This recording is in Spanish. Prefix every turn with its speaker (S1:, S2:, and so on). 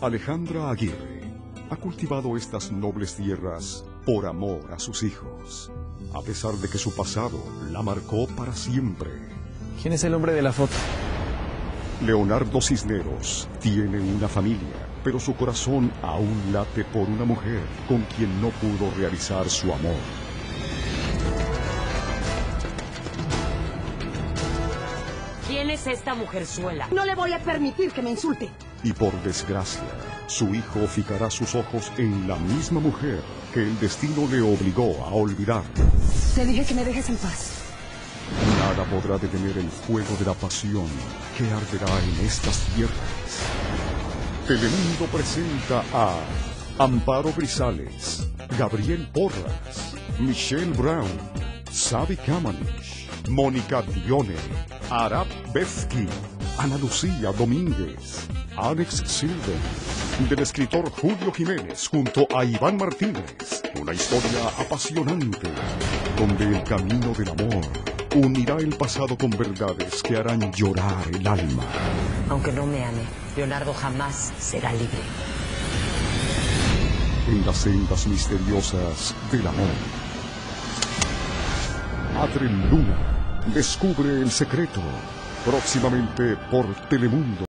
S1: Alejandra Aguirre ha cultivado estas nobles tierras por amor a sus hijos, a pesar de que su pasado la marcó para siempre.
S2: ¿Quién es el hombre de la foto?
S1: Leonardo Cisneros tiene una familia, pero su corazón aún late por una mujer con quien no pudo realizar su amor.
S3: ¿Quién es esta mujerzuela?
S4: No le voy a permitir que me insulte.
S1: Y por desgracia, su hijo fijará sus ojos en la misma mujer que el destino le obligó a olvidar.
S4: Te dije que me dejes en paz.
S1: Nada podrá detener el fuego de la pasión que arderá en estas tierras. Telemundo presenta a Amparo Grisales, Gabriel Porras, Michelle Brown, Sabi Kamanich, Mónica Dione, Arab Befki, Ana Lucía Domínguez, Alex Silver, del escritor Julio Jiménez junto a Iván Martínez. Una historia apasionante, donde el camino del amor unirá el pasado con verdades que harán llorar el alma.
S3: Aunque no me ame, Leonardo jamás será libre.
S1: En las sendas misteriosas del amor. Adren Luna descubre el secreto próximamente por Telemundo.